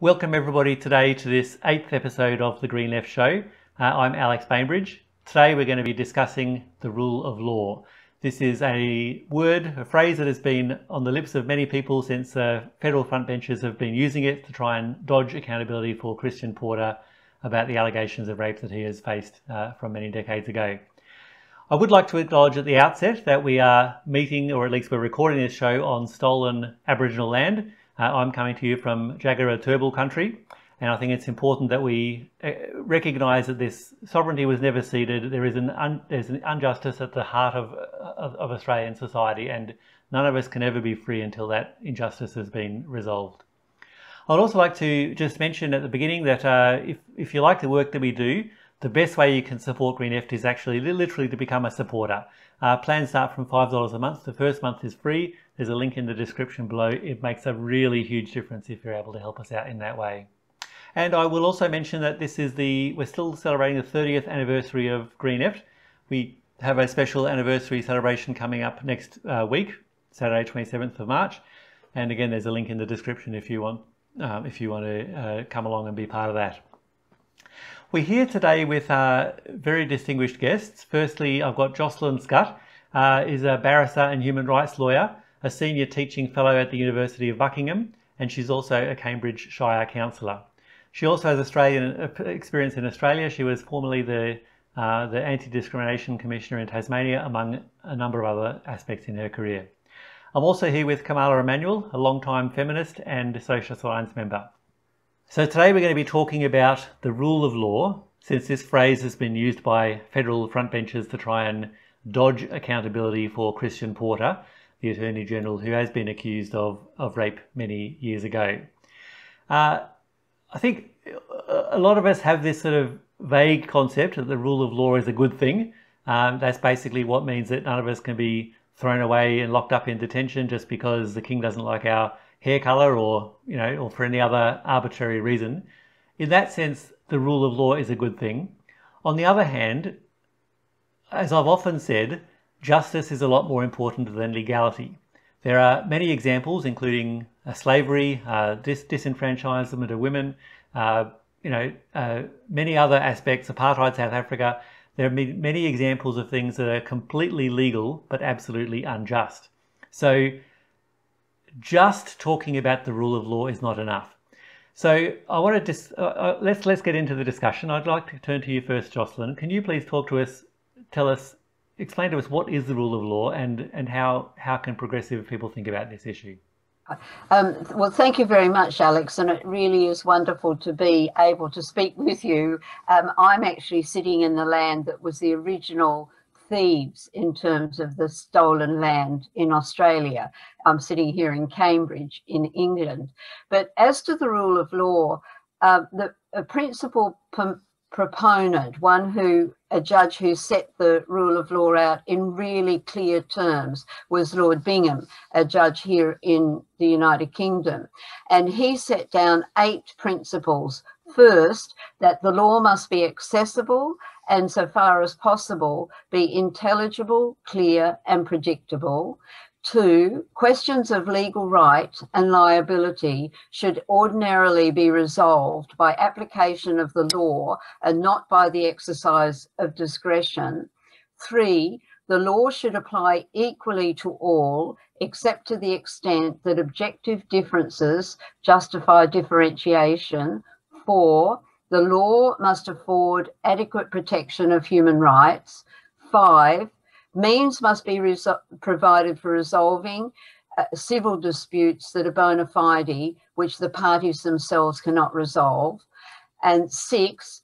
Welcome everybody today to this eighth episode of the Green Left Show. Uh, I'm Alex Bainbridge. Today we're going to be discussing the rule of law. This is a word, a phrase that has been on the lips of many people since uh, federal frontbenchers have been using it to try and dodge accountability for Christian Porter about the allegations of rape that he has faced uh, from many decades ago. I would like to acknowledge at the outset that we are meeting, or at least we're recording this show on stolen Aboriginal land. Uh, I'm coming to you from Jagera Turrbal country, and I think it's important that we uh, recognise that this sovereignty was never ceded. There is an un, there's an injustice at the heart of, of, of Australian society, and none of us can ever be free until that injustice has been resolved. I'd also like to just mention at the beginning that uh, if, if you like the work that we do, the best way you can support Green Left is actually literally to become a supporter. Uh, plans start from $5 a month. The first month is free. There's a link in the description below. It makes a really huge difference if you're able to help us out in that way. And I will also mention that this is the, we're still celebrating the 30th anniversary of Green Left. We have a special anniversary celebration coming up next uh, week, Saturday 27th of March. And again, there's a link in the description if you want, um, if you want to uh, come along and be part of that. We're here today with uh, very distinguished guests. Firstly, I've got Jocelynne Scutt, uh, is a barrister and human rights lawyer, a senior teaching fellow at the University of Buckingham, and she's also a Cambridgeshire councillor. She also has Australian uh, experience in Australia. She was formerly the uh, the Anti-Discrimination Commissioner in Tasmania, among a number of other aspects in her career. I'm also here with Kamala Emanuel, a long-time feminist and Socialist Alliance member. So today we're going to be talking about the rule of law, since this phrase has been used by federal frontbenchers to try and dodge accountability for Christian Porter, the Attorney General who has been accused of, of rape many years ago. Uh, I think a lot of us have this sort of vague concept that the rule of law is a good thing. Um, that's basically what means that none of us can be thrown away and locked up in detention just because the king doesn't like our hair color or, you know, or for any other arbitrary reason. In that sense, the rule of law is a good thing. On the other hand, as I've often said, justice is a lot more important than legality. There are many examples, including uh, slavery, uh, dis disenfranchisement of women, uh, you know, uh, many other aspects, apartheid South Africa. There are many examples of things that are completely legal but absolutely unjust. So just talking about the rule of law is not enough. So I want to just uh, uh, let's let's get into the discussion. I'd like to turn to you first, Jocelynne. Can you please talk to us, tell us, explain to us what is the rule of law and and how how can progressive people think about this issue? Um, well, thank you very much, Alex, and it really is wonderful to be able to speak with you. Um, I'm actually sitting in the land that was the original thieves in terms of the stolen land in Australia. I'm sitting here in Cambridge in England. But as to the rule of law, uh, the principal proponent, one who, a judge who set the rule of law out in really clear terms, was Lord Bingham, a judge here in the United Kingdom. And he set down eight principles. First, that the law must be accessible and so far as possible be intelligible, clear and predictable. Two, questions of legal right and liability should ordinarily be resolved by application of the law and not by the exercise of discretion. Three, the law should apply equally to all, except to the extent that objective differences justify differentiation. Four, the law must afford adequate protection of human rights. Five, means must be provided for resolving uh, civil disputes that are bona fide, which the parties themselves cannot resolve. And six,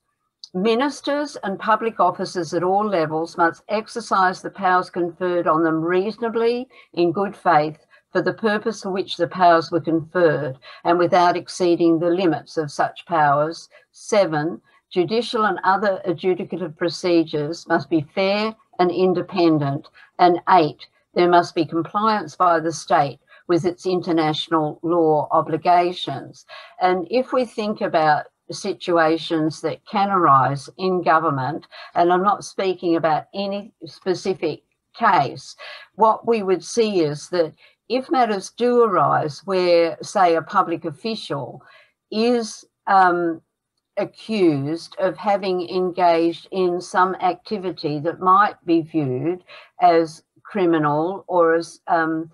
ministers and public officers at all levels must exercise the powers conferred on them reasonably, in good faith, for the purpose for which the powers were conferred and without exceeding the limits of such powers. Seven, judicial and other adjudicative procedures must be fair and independent. And eight, there must be compliance by the state with its international law obligations. And if we think about situations that can arise in government, and I'm not speaking about any specific case, what we would see is that if matters do arise where, say, a public official is um, accused of having engaged in some activity that might be viewed as criminal or as um,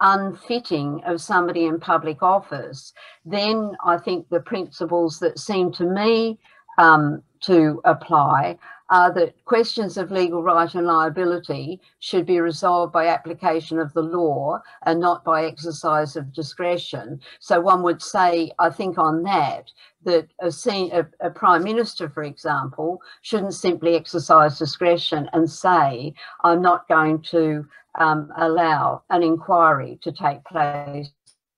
unfitting of somebody in public office, then I think the principles that seem to me um, to apply are that questions of legal right and liability should be resolved by application of the law and not by exercise of discretion. So one would say, I think on that, that a, a, a, prime minister, for example, shouldn't simply exercise discretion and say, I'm not going to um, allow an inquiry to take place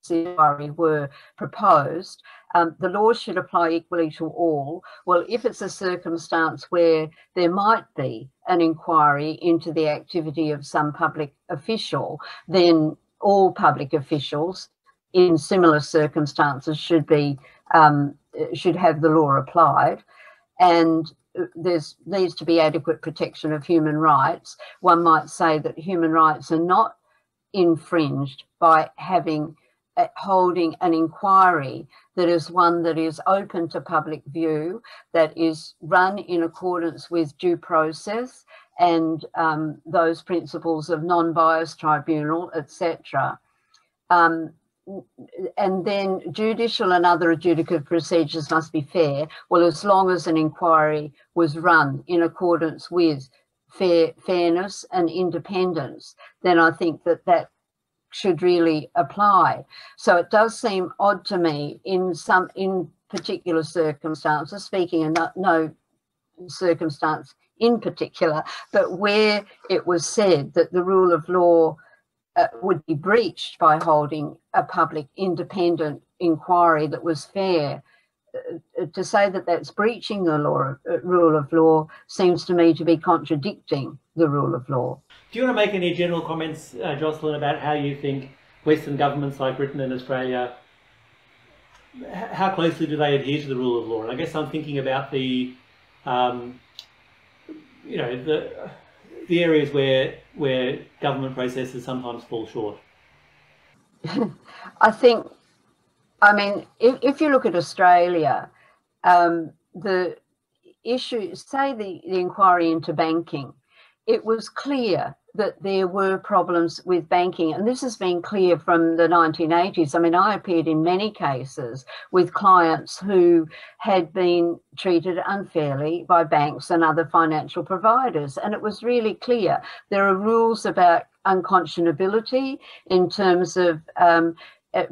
the inquiry were proposed, um, the law should apply equally to all. Well, if it's a circumstance where there might be an inquiry into the activity of some public official, then all public officials in similar circumstances should be um, should have the law applied. And there's needs to be adequate protection of human rights. One might say that human rights are not infringed by having uh, holding an inquiry that is one that is open to public view, that is run in accordance with due process and um, those principles of non-biased tribunal, etc. Um, and then judicial and other adjudicative procedures must be fair. Well, as long as an inquiry was run in accordance with fair, fairness and independence, then I think that that should really apply. So it does seem odd to me in some in particular circumstances, speaking in no, no circumstance in particular, but where it was said that the rule of law uh, would be breached by holding a public independent inquiry that was fair. Uh, to say that that's breaching the law, uh, rule of law seems to me to be contradicting the rule of law. Do you want to make any general comments, uh, Jocelynne, about how you think Western governments like Britain and Australia, how closely do they adhere to the rule of law? And I guess I'm thinking about the, um, you know, the the areas where where government processes sometimes fall short? I think, I mean, if, if you look at Australia, um, the issue, say the, the inquiry into banking, it was clear that there were problems with banking. And this has been clear from the 1980s. I mean, I appeared in many cases with clients who had been treated unfairly by banks and other financial providers. And it was really clear there are rules about unconscionability in terms of um, uh,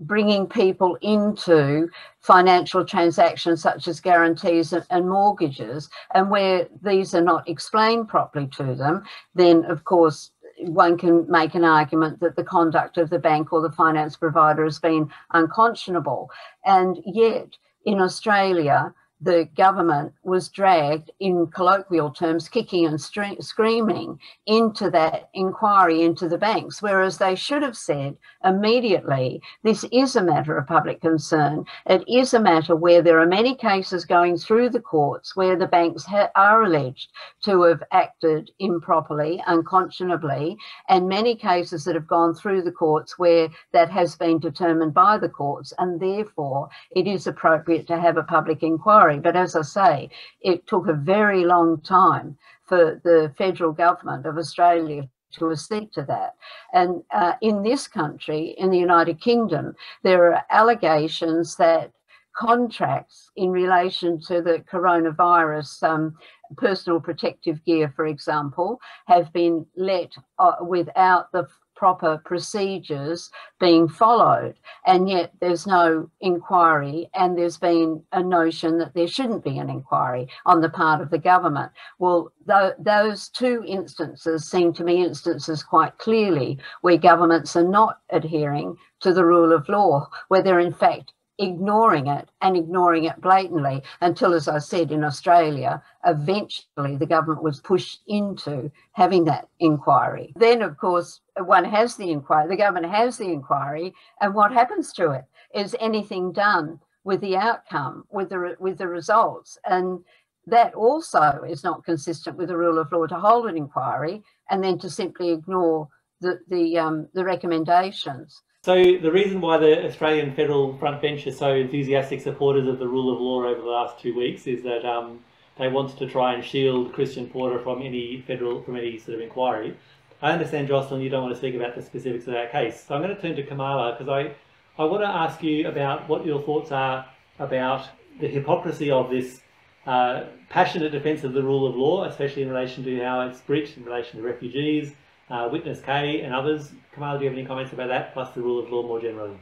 bringing people into financial transactions such as guarantees and, mortgages. And where these are not explained properly to them then of course one can make an argument that the conduct of the bank or the finance provider has been unconscionable. And yet in australia the government was dragged, in colloquial terms, kicking and screaming into that inquiry into the banks, whereas they should have said immediately, this is a matter of public concern. It is a matter where there are many cases going through the courts where the banks are alleged to have acted improperly, unconscionably, and many cases that have gone through the courts where that has been determined by the courts, and therefore it is appropriate to have a public inquiry But as I say, it took a very long time for the federal government of Australia to accede to that. And uh, in this country, in the United Kingdom, there are allegations that contracts in relation to the coronavirus um, personal protective gear, for example, have been let uh, without the proper procedures being followed. And yet there's no inquiry, and there's been a notion that there shouldn't be an inquiry on the part of the government. Well, th those two instances seem to me instances quite clearly where governments are not adhering to the rule of law, where they're in fact ignoring it and ignoring it blatantly until, as I said, in Australia, eventually the government was pushed into having that inquiry. Then, of course, one has the inquiry, the government has the inquiry, and what happens to it? Is anything done with the outcome, with the, with the results? And that also is not consistent with the rule of law to hold an inquiry and then to simply ignore the, the, um, the recommendations So the reason why the Australian Federal Front Bench are so enthusiastic supporters of the rule of law over the last two weeks is that um, they wanted to try and shield Christian Porter from any federal from any sort of inquiry. I understand, Jocelynne, you don't want to speak about the specifics of that case. So I'm going to turn to Kamala because I, I want to ask you about what your thoughts are about the hypocrisy of this uh, passionate defence of the rule of law, especially in relation to how it's breached in relation to refugees, uh, Witness K and others. Kamala, do you have any comments about that, plus the rule of law more generally?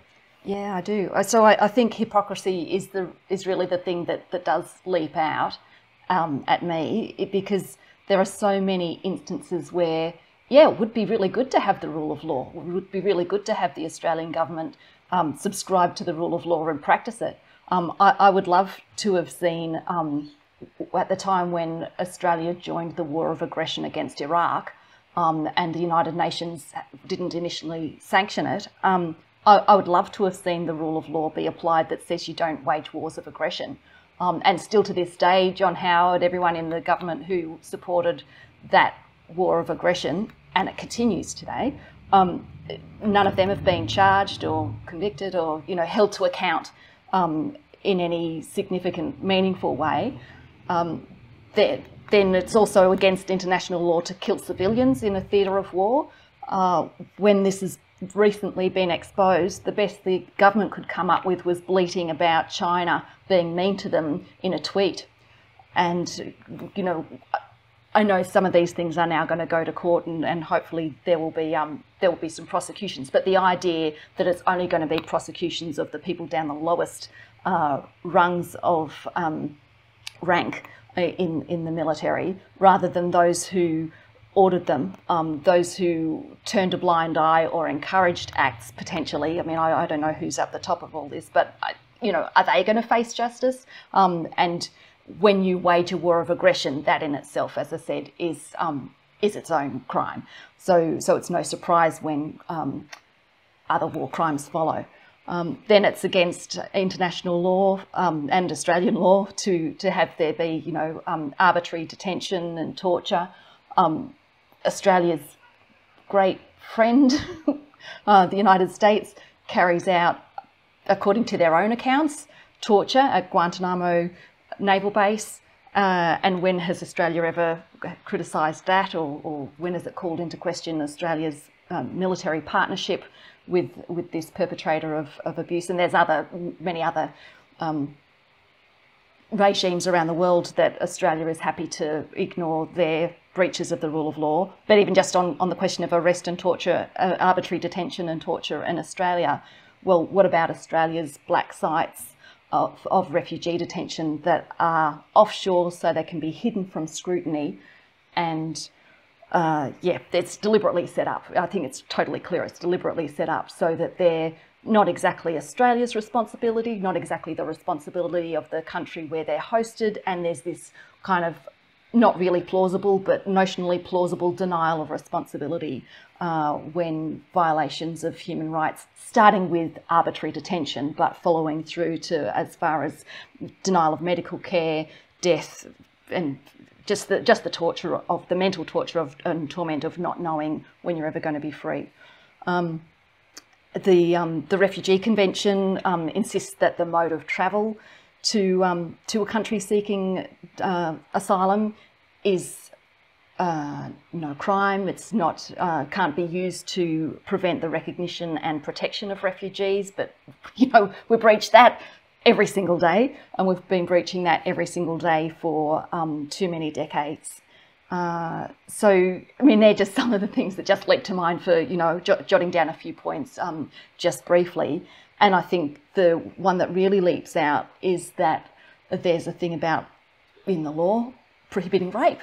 Yeah, I do. Uh, so I, I think hypocrisy is the is really the thing that, that does leap out um, at me it, because there are so many instances where, yeah, it would be really good to have the rule of law. It would be really good to have the Australian government um, subscribe to the rule of law and practice it. Um, I, I, would love to have seen um, at the time when Australia joined the war of aggression against Iraq, um, and the United Nations didn't initially sanction it. Um, I, I, would love to have seen the rule of law be applied that says you don't wage wars of aggression. Um, and still to this day, John Howard, everyone in the government who supported that war of aggression, and it continues today, um, none of them have been charged or convicted or you know held to account um, in any significant, meaningful way. Um, then it's also against international law to kill civilians in a theatre of war. Uh, when this has recently been exposed, the best the government could come up with was bleating about China being mean to them in a tweet. And, you know, I know some of these things are now going to go to court, and, and hopefully there will be um, there will be some prosecutions. But the idea that it's only going to be prosecutions of the people down the lowest uh, rungs of um, rank in, in the military rather than those who ordered them, um, those who turned a blind eye or encouraged acts potentially. I mean, I, I don't know who's at the top of all this, but, you know, are they going to face justice? Um, and when you wage a war of aggression, that in itself, as I said, is um, is its own crime. So, so it's no surprise when um, other war crimes follow. Um, then it's against international law um, and Australian law to, to have there be, you know, um, arbitrary detention and torture. Um, Australia's great friend, uh, the United States, carries out, according to their own accounts, torture at Guantanamo naval base. Uh, and when has Australia ever criticised that, or, or, when has it called into question Australia's um, military partnership with with this perpetrator of, of abuse. And there's other many other um, regimes around the world that Australia is happy to ignore their breaches of the rule of law. But even just on, on the question of arrest and torture, uh, arbitrary detention and torture in Australia, well, what about Australia's black sites of, of refugee detention that are offshore so they can be hidden from scrutiny and uh, yeah, it's deliberately set up. I think it's totally clear it's deliberately set up so that they're not exactly Australia's responsibility, not exactly the responsibility of the country where they're hosted, and there's this kind of not really plausible but notionally plausible denial of responsibility uh, when violations of human rights, starting with arbitrary detention but following through to as far as denial of medical care, death, and just the just the torture of the mental torture of and torment of not knowing when you're ever going to be free. Um, the um, the refugee convention um, insists that the mode of travel to um, to a country seeking uh, asylum is uh, no crime. It's not uh, can't be used to prevent the recognition and protection of refugees. But you know we breach that every single day, and we've been breaching that every single day for um, too many decades. Uh, so, I mean, they're just some of the things that just leap to mind for, you know, jotting down a few points um, just briefly. And I think the one that really leaps out is that there's a thing about in the law prohibiting rape.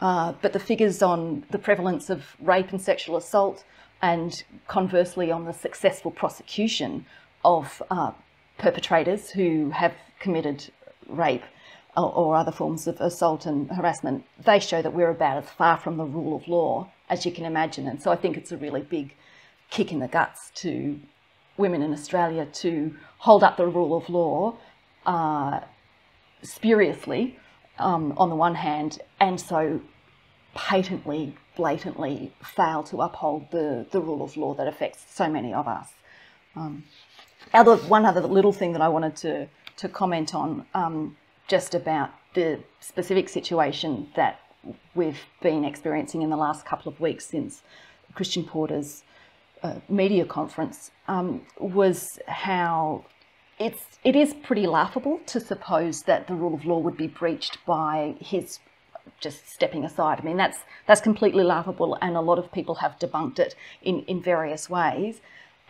Uh, but the figures on the prevalence of rape and sexual assault, and conversely on the successful prosecution of uh, perpetrators who have committed rape or, or other forms of assault and harassment, they show that we're about as far from the rule of law as you can imagine. And so I think it's a really big kick in the guts to women in Australia to hold up the rule of law uh, spuriously um, on the one hand, and so patently, blatantly fail to uphold the, the rule of law that affects so many of us. Um, other one other little thing that I wanted to to comment on, um, just about the specific situation that we've been experiencing in the last couple of weeks since Christian Porter's uh, media conference, um, was how it's it is pretty laughable to suppose that the rule of law would be breached by his just stepping aside. I mean that's that's completely laughable, and a lot of people have debunked it in in various ways.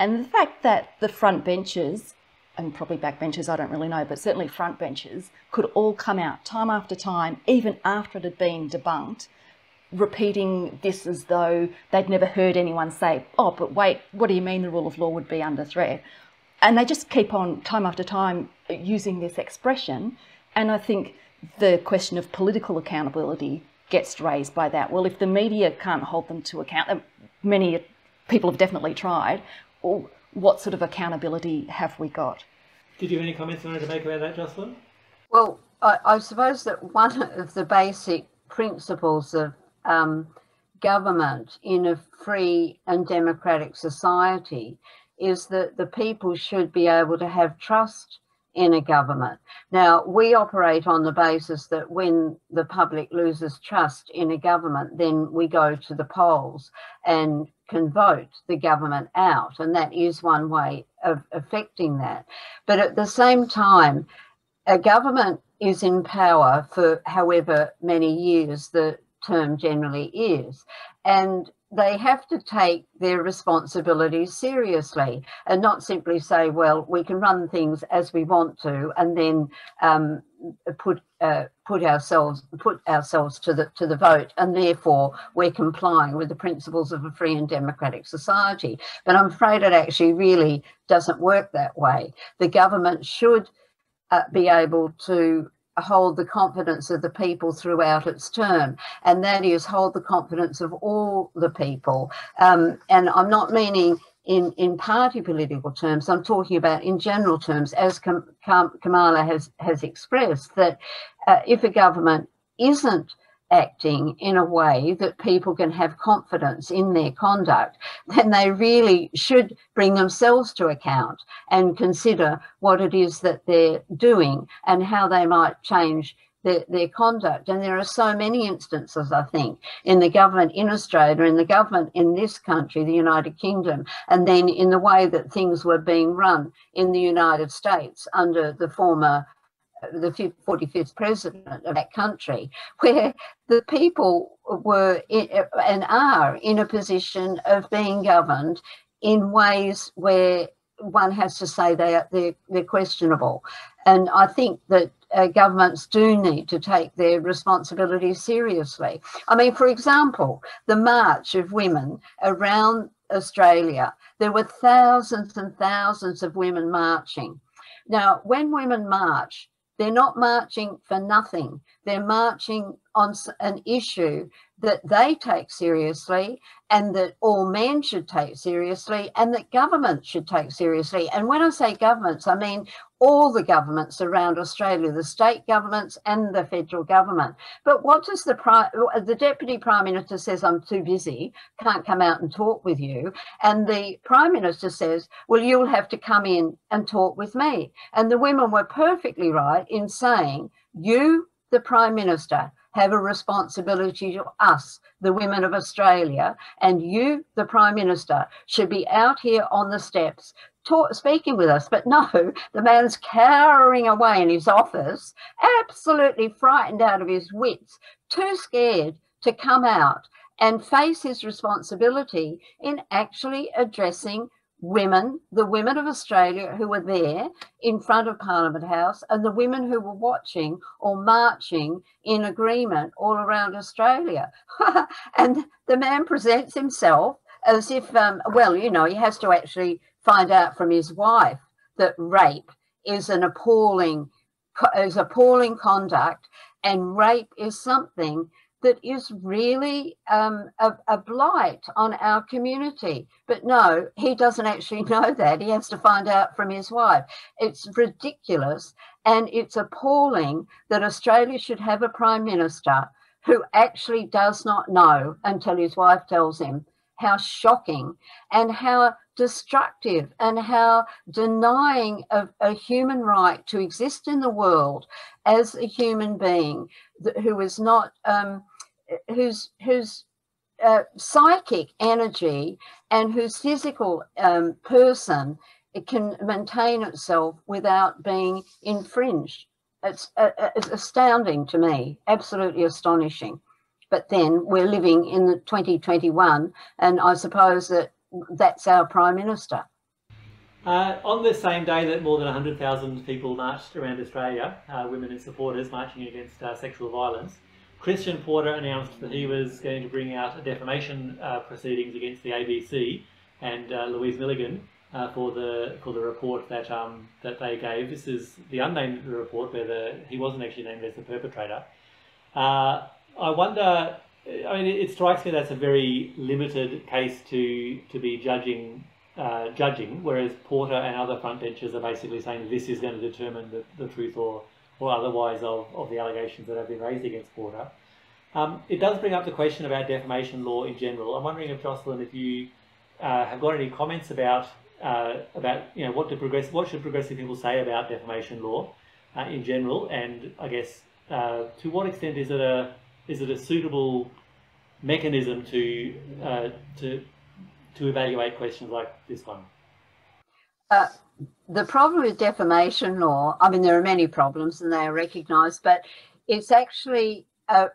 And the fact that the front benches and probably backbenchers, I don't really know, but certainly front benches could all come out time after time, even after it had been debunked, repeating this as though they'd never heard anyone say, oh, but wait, what do you mean the rule of law would be under threat? And they just keep on time after time using this expression. And I think the question of political accountability gets raised by that. Well, if the media can't hold them to account, many people have definitely tried, what sort of accountability have we got? Did you have any comments you wanted to make about that, Jocelynne? Well, I, I suppose that one of the basic principles of um, government in a free and democratic society is that the people should be able to have trust in a government. Now, we operate on the basis that when the public loses trust in a government, then we go to the polls and can vote the government out. And that is one way of affecting that. But at the same time, a government is in power for however many years the term generally is. And they have to take their responsibilities seriously and not simply say, well, we can run things as we want to and then um, put uh, put ourselves put ourselves to the to the vote and therefore we're complying with the principles of a free and democratic society. But I'm afraid it actually really doesn't work that way. The government should uh, be able to hold the confidence of the people throughout its term, and that is hold the confidence of all the people. Um, and I'm not meaning in, in party political terms, I'm talking about in general terms, as Kam Kamala has, has expressed, that uh, if a government isn't acting in a way that people can have confidence in their conduct, then they really should bring themselves to account and consider what it is that they're doing and how they might change their, their conduct. And there are so many instances, I think, in the government in Australia, in the government in this country, the United Kingdom, and then in the way that things were being run in the United States under the former the 45th president of that country, where the people were in, and are in a position of being governed in ways where one has to say they are, they're, they're questionable. And I think that uh, governments do need to take their responsibilities seriously. I mean, for example, the march of women around Australia, there were thousands and thousands of women marching. Now, when women march, they're not marching for nothing. They're marching on an issue that they take seriously and that all men should take seriously and that governments should take seriously. And when I say governments, I mean all the governments around Australia, the state governments and the federal government. But what does the prime, the deputy prime minister says, I'm too busy, can't come out and talk with you. And the prime minister says, well, you'll have to come in and talk with me. And the women were perfectly right in saying, you, the prime minister, have a responsibility to us, the women of Australia, and you, the Prime Minister, should be out here on the steps talk, speaking with us. But no, the man's cowering away in his office, absolutely frightened out of his wits, too scared to come out and face his responsibility in actually addressing women, the women of Australia who were there in front of Parliament House, and the women who were watching or marching in agreement all around Australia. and the man presents himself as if, um, well, you know, he has to actually find out from his wife that rape is an appalling is appalling conduct and rape is something that is really um, a, a, blight on our community. But no, he doesn't actually know that. He has to find out from his wife. It's ridiculous and it's appalling that Australia should have a prime minister who actually does not know until his wife tells him how shocking and how destructive and how denying of a human right to exist in the world as a human being who is not um, whose whose uh, psychic energy and whose physical um, person it can maintain itself without being infringed. It's, uh, uh it's astounding to me, absolutely astonishing. But then we're living in the 2021, and I suppose that that's our Prime Minister. Uh, on the same day that more than 100,000 people marched around Australia, uh, women and supporters marching against uh, sexual violence, Christian Porter announced that he was going to bring out a defamation uh, proceedings against the ABC and uh, Louise Milligan uh, for the for the report that um, that they gave. This is the unnamed report where the, he wasn't actually named as the perpetrator. I wonder I mean, it, strikes me that's a very limited case to to be judging uh, judging, whereas Porter and other frontbenchers are basically saying this is going to determine the, the truth or or otherwise of, of the allegations that have been raised against Porter. Um, it does bring up the question about defamation law in general. I'm wondering if Jocelynne, if you uh, have got any comments about uh, about you know what do progress what should progressive people say about defamation law uh, in general, and I guess uh, to what extent is it a is it a suitable mechanism to uh, to to evaluate questions like this one? The problem with defamation law, I mean, there are many problems and they are recognised, but it's actually uh,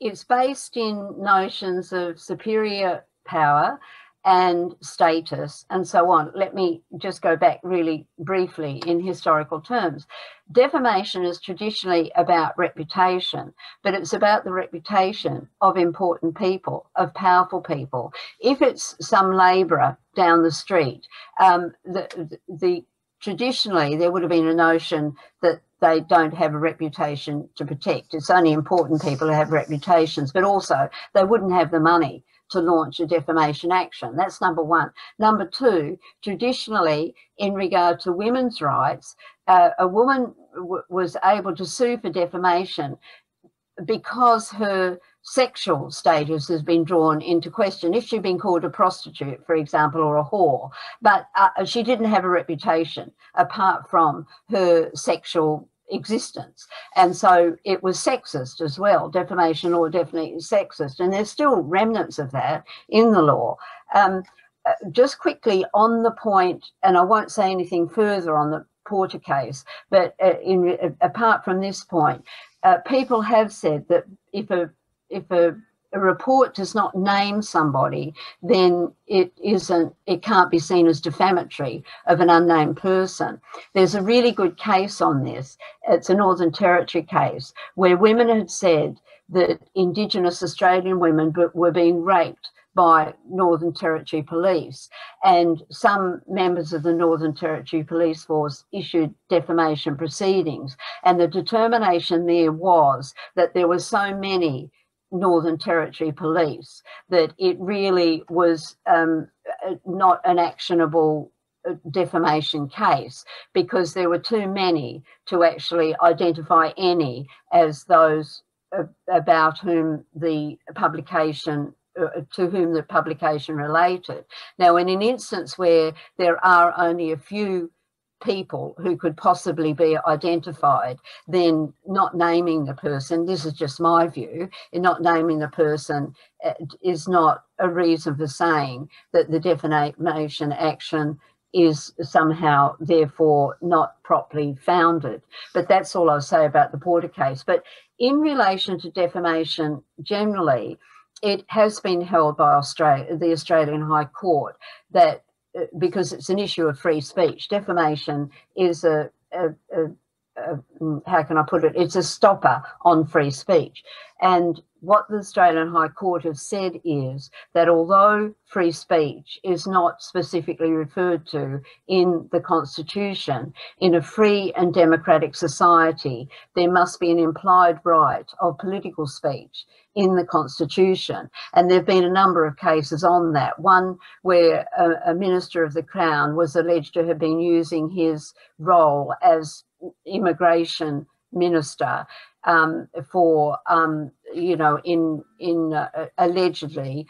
it's based in notions of superior power and status and so on. Let me just go back really briefly in historical terms. Defamation is traditionally about reputation, but it's about the reputation of important people, of powerful people. If it's some labourer down the street, um, the, the traditionally there would have been a notion that they don't have a reputation to protect. It's only important people who have reputations, but also they wouldn't have the money to launch a defamation action. That's number one. Number two, traditionally, in regard to women's rights, uh, a woman was able to sue for defamation because her sexual status has been drawn into question. If she'd been called a prostitute, for example, or a whore, but uh, she didn't have a reputation apart from her sexual existence. And so it was sexist as well. Defamation law definitely sexist. And there's still remnants of that in the law. Um, uh, just quickly on the point, and I won't say anything further on the Porter case, but uh, in, uh, apart from this point, uh, people have said that if a if a a report does not name somebody, then it isn't, it can't be seen as defamatory of an unnamed person. There's a really good case on this. It's a Northern Territory case where women had said that Indigenous Australian women were being raped by Northern Territory Police. And some members of the Northern Territory Police Force issued defamation proceedings. And the determination there was that there were so many Northern Territory Police, that it really was um, uh, not an actionable uh, defamation case because there were too many to actually identify any as those about whom the publication uh, to whom the publication related. Now, in an instance where there are only a few people who could possibly be identified, then not naming the person, this is just my view, in not naming the person uh, is not a reason for saying that the defamation action is somehow therefore not properly founded. But that's all I'll say about the Porter case. But in relation to defamation generally, it has been held by Australia, the Australian High Court that because it's an issue of free speech. Defamation is a, a, a, a, mm, how can I put it? It's a stopper on free speech. And what the Australian High Court have said is that although free speech is not specifically referred to in the Constitution, in a free and democratic society, there must be an implied right of political speech in the Constitution. And there have been a number of cases on that. One where a, a minister of the Crown was alleged to have been using his role as immigration minister um, for, um, you know, in in uh, allegedly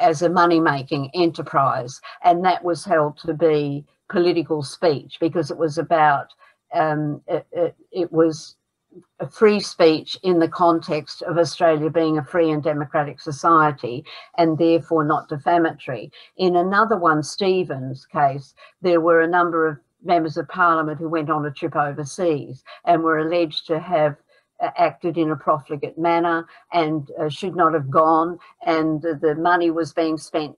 as a money making enterprise. And that was held to be political speech because it was about, um, it, it, it was a free speech in the context of Australia being a free and democratic society and therefore not defamatory. In another one, Stephens case, there were a number of members of parliament who went on a trip overseas and were alleged to have uh, acted in a profligate manner and uh, should not have gone and the money was being spent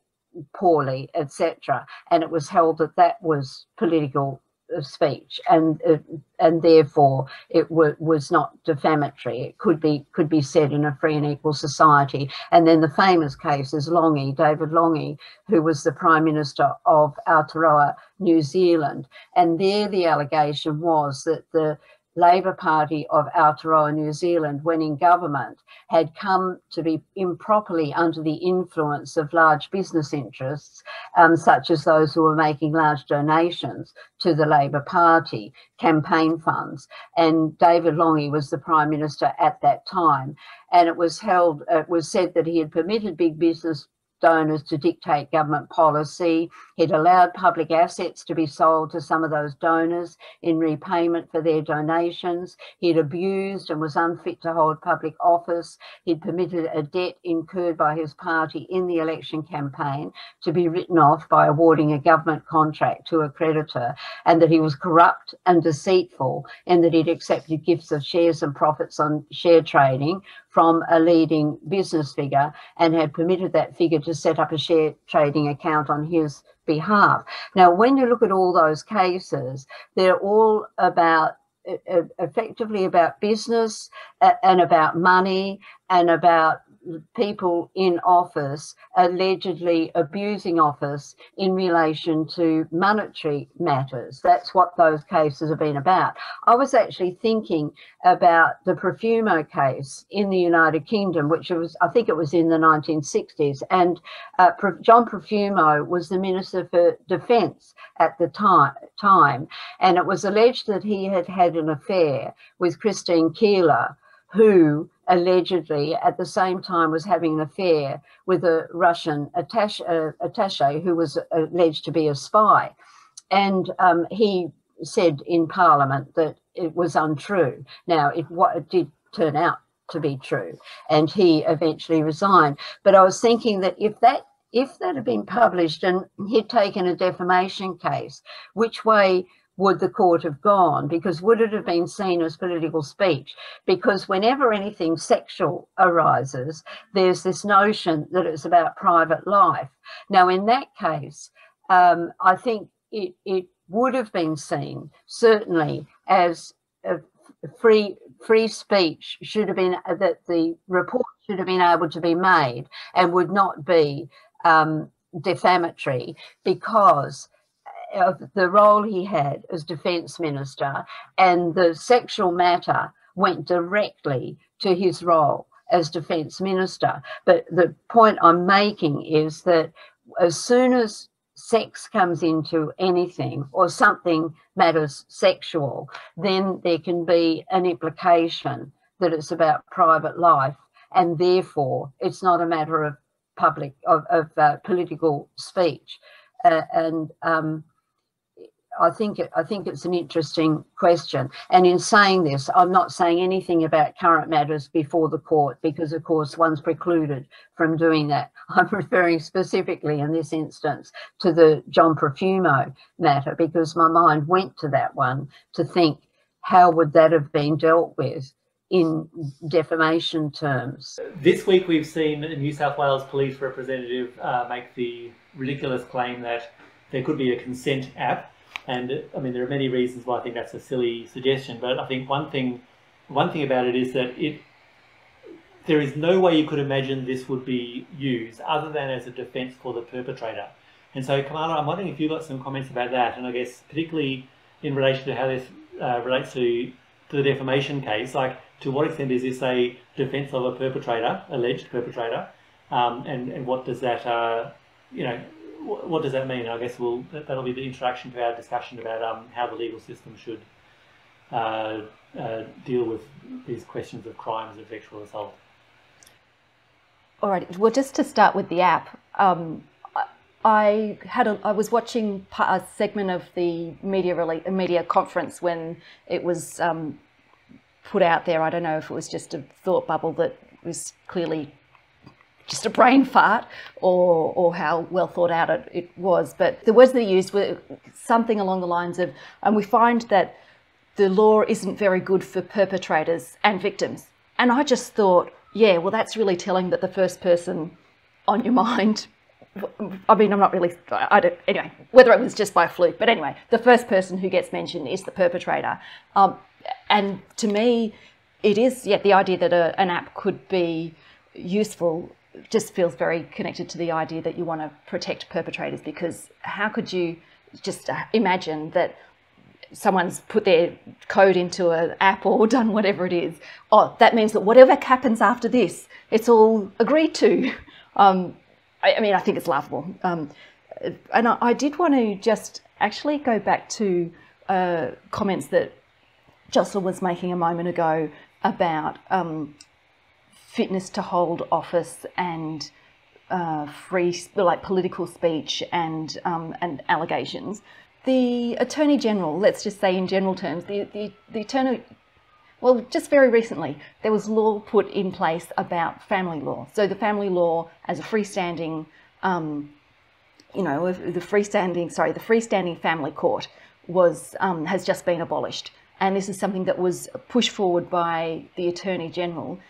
poorly etc and it was held that that was political of speech and uh, and therefore it was not defamatory. It could be could be said in a free and equal society. And then the famous case is Lange David Lange who was the prime minister of Aotearoa New Zealand. And there the allegation was that the Labor Party of Aotearoa New Zealand, when in government, had come to be improperly under the influence of large business interests, um, such as those who were making large donations to the Labor Party campaign funds. And David Lange was the Prime Minister at that time. And it was held, it was said that he had permitted big business donors to dictate government policy. He'd allowed public assets to be sold to some of those donors in repayment for their donations. He'd abused and was unfit to hold public office. He'd permitted a debt incurred by his party in the election campaign to be written off by awarding a government contract to a creditor, and that he was corrupt and deceitful, and that he'd accepted gifts of shares and profits on share trading from a leading business figure and had permitted that figure to set up a share trading account on his behalf. Now, when you look at all those cases, they're all about effectively about business and about money and about people in office allegedly abusing office in relation to monetary matters. That's what those cases have been about. I was actually thinking about the Profumo case in the United Kingdom, which was, I think it was in the 1960s. And uh, John Profumo was the Minister for Defence at the time, time. And it was alleged that he had had an affair with Christine Keeler, who allegedly at the same time was having an affair with a Russian attache, uh, attache who was alleged to be a spy. And um, he said in Parliament that it was untrue. Now, it, what, it did turn out to be true, and he eventually resigned. But I was thinking that if that if that had been published and he'd taken a defamation case, which way would the court have gone? Because would it have been seen as political speech? Because whenever anything sexual arises, there's this notion that it's about private life. Now, in that case, um, I think it, it would have been seen certainly as free free speech should have been that the report should have been able to be made and would not be um, defamatory because of the role he had as defence minister, and the sexual matter went directly to his role as defence minister. But the point I'm making is that as soon as sex comes into anything or something matters sexual, then there can be an implication that it's about private life, and therefore it's not a matter of public of, of uh, political speech. Uh, and um, I think I think it's an interesting question. And in saying this, I'm not saying anything about current matters before the court because, of course, one's precluded from doing that. I'm referring specifically in this instance to the John Profumo matter because my mind went to that one to think how would that have been dealt with in defamation terms. This week we've seen a New South Wales police representative uh, make the ridiculous claim that there could be a consent app and I mean, there are many reasons why I think that's a silly suggestion, but I think one thing, one thing about it is that it, there is no way you could imagine this would be used other than as a defence for the perpetrator. And so, Kamala, I'm wondering if you've got some comments about that, and I guess particularly in relation to how this uh, relates to, to the defamation case, like to what extent is this a defence of a perpetrator, alleged perpetrator, um, and, and what does that, uh, you know, what does that mean? I guess we'll, that'll be the introduction to our discussion about um, how the legal system should uh, uh, deal with these questions of crimes of sexual assault. all right. Well, just to start with the app, um, I had a, I was watching a segment of the media rele- media conference when it was um, put out there. I don't know if it was just a thought bubble that was clearly just a brain fart or, or how well thought out it, it was. But the words that he used were something along the lines of, and we find that the law isn't very good for perpetrators and victims. And I just thought, yeah, well, that's really telling that the first person on your mind I mean, I'm not really, I don't, anyway, whether it was just by fluke, but anyway, the first person who gets mentioned is the perpetrator. Um, and to me, it is, yeah, the idea that a, an app could be useful just feels very connected to the idea that you want to protect perpetrators because how could you just uh, imagine that someone's put their code into an app or done whatever it is? Oh, that means that whatever happens after this, it's all agreed to. Um, I, I mean, I think it's laughable. Um, and I, I, did want to just actually go back to uh, comments that Jocelynne was making a moment ago about um, fitness to hold office and uh, free, like political speech and um, and allegations. The Attorney General, let's just say in general terms, the, the, the Attorney well, just very recently, there was law put in place about family law. So the family law as a freestanding, um, you know, the freestanding, sorry, the freestanding family court was um, has just been abolished, and this is something that was pushed forward by the Attorney General.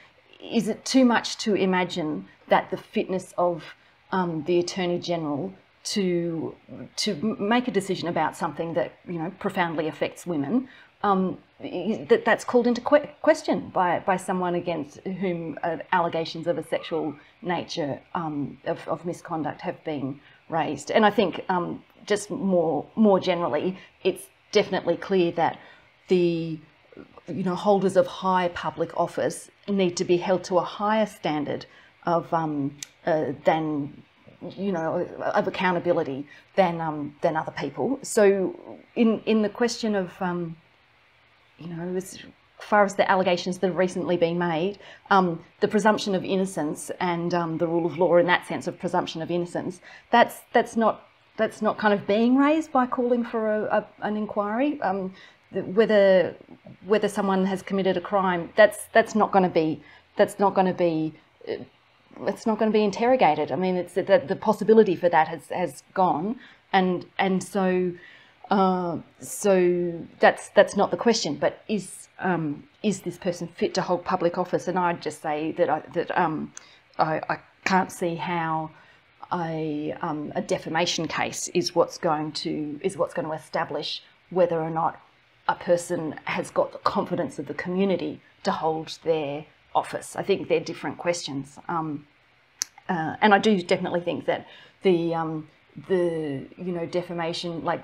Is it too much to imagine that the fitness of um, the Attorney General to to make a decision about something that you know profoundly affects women um, that that's called into que- question by, by someone against whom uh, allegations of a sexual nature um, of, of, misconduct have been raised. And I think um, just more more generally, it's definitely clear that the you know holders of high public office need to be held to a higher standard of um, uh, than you know of accountability than um, than other people. So in in the question of um, you know, as far as the allegations that have recently been made, um, the presumption of innocence and um, the rule of law in that sense of presumption of innocence, that's that's not that's not kind of being raised by calling for a, a, an inquiry. Um, whether whether someone has committed a crime, that's that's not going to be that's not going to be uh, it's not going to be interrogated. I mean, it's the, the possibility for that has has gone, and and so uh, so that's that's not the question. But is um, is this person fit to hold public office? And I'd just say that I, that um, I, I, can't see how a um, a defamation case is what's going to is what's going to establish whether or not a person has got the confidence of the community to hold their office. I think they're different questions. Um, uh, and I do definitely think that the um, the you know defamation like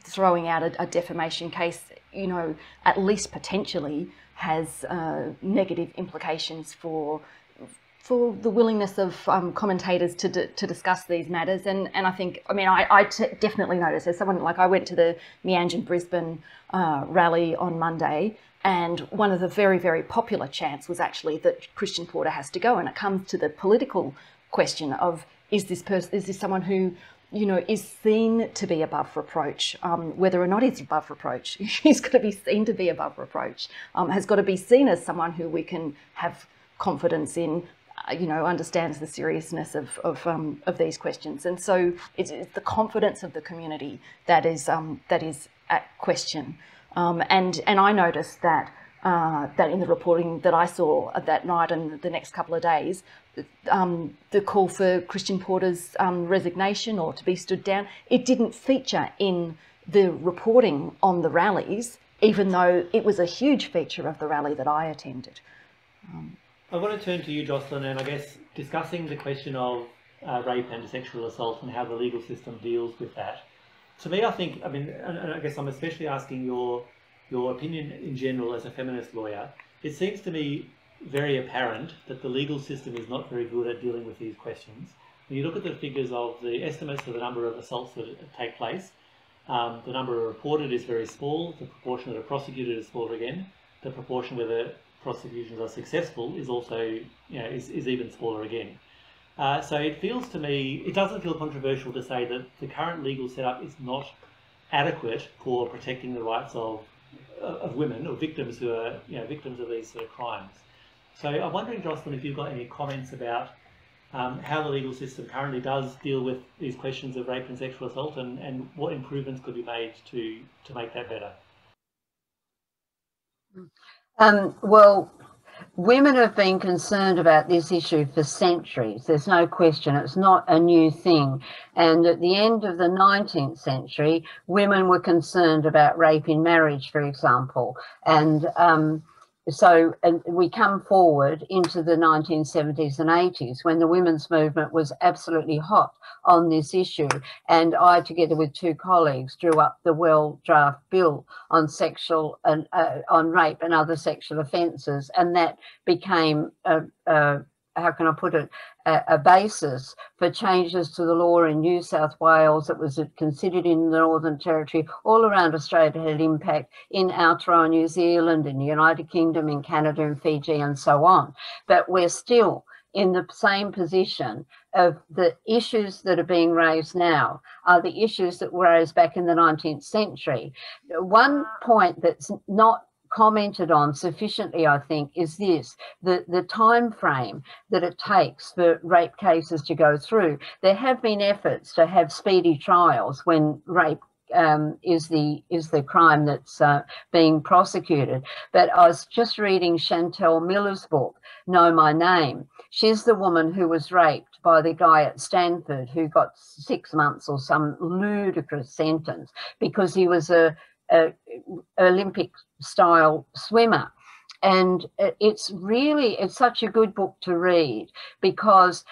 throwing out a, a defamation case, you know, at least potentially has uh, negative implications for for the willingness of um, commentators to, to discuss these matters. And, and I think, I mean, I, I t- definitely noticed as someone like I went to the Meanjin Brisbane uh, rally on Monday, and one of the very, very popular chants was actually that Christian Porter has to go. And it comes to the political question of is this person, is this someone who you know, is seen to be above reproach, um, whether or not he's above reproach. he's got to be seen to be above reproach, um, has got to be seen as someone who we can have confidence in, you know, understands the seriousness of, of, um, of these questions. And so it's, it's, the confidence of the community that is, um, that is at question. Um, and, and I noticed that uh, that in the reporting that I saw that night and the next couple of days, um, the call for Christian Porter's um, resignation or to be stood down, it didn't feature in the reporting on the rallies, even though it was a huge feature of the rally that I attended. I want to turn to you, Jocelynne, and I guess discussing the question of uh, rape and sexual assault and how the legal system deals with that. To me, I think, I mean, and I guess I'm especially asking your your opinion in general as a feminist lawyer, it seems to me very apparent that the legal system is not very good at dealing with these questions. When you look at the figures of the estimates of the number of assaults that take place, um, the number reported is very small, the proportion that are prosecuted is smaller again, the proportion where the prosecutions are successful is also, you know, is, is even smaller again. Uh, so it feels to me, it doesn't feel controversial to say that the current legal setup is not adequate for protecting the rights of, of women or victims who are, you know, victims of these sort of crimes. So I'm wondering, Jocelynne, if you've got any comments about um, how the legal system currently does deal with these questions of rape and sexual assault and, and what improvements could be made to, to make that better. Um, well, women have been concerned about this issue for centuries. There's no question. It's not a new thing. And at the end of the 19th century, women were concerned about rape in marriage, for example. And um, so and we come forward into the 1970s and 80s when the women's movement was absolutely hot on this issue. And i together with two colleagues drew up the well draft bill on sexual and uh, on rape and other sexual offences and that became a, a how can I put it, a, a, basis for changes to the law in New South Wales that was considered in the Northern Territory, all around Australia had impact in Aotearoa, New Zealand, in the United Kingdom, in Canada and Fiji and so on. But we're still in the same position of the issues that are being raised now are the issues that were raised back in the 19th century. One point that's not commented on sufficiently, I think, is this the, the time frame that it takes for rape cases to go through. There have been efforts to have speedy trials when rape um, is the is the crime that's uh, being prosecuted. But I was just reading Chanel Miller's book, Know My Name. She's the woman who was raped by the guy at Stanford who got six months or some ludicrous sentence because he was a a Olympic style swimmer. And uh, it's really, it's such a good book to read because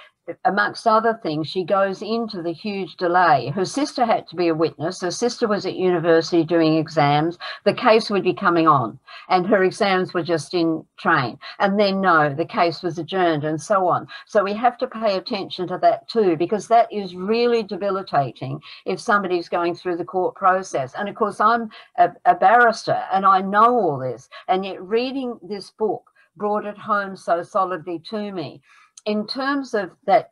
amongst other things, she goes into the huge delay. Her sister had to be a witness. Her sister was at university doing exams. The case would be coming on, and her exams were just in train. And then, no, the case was adjourned, and so on. So we have to pay attention to that too, because that is really debilitating if somebody's going through the court process. And of course, I'm a, a barrister and I know all this, and yet reading this book brought it home so solidly to me in terms of that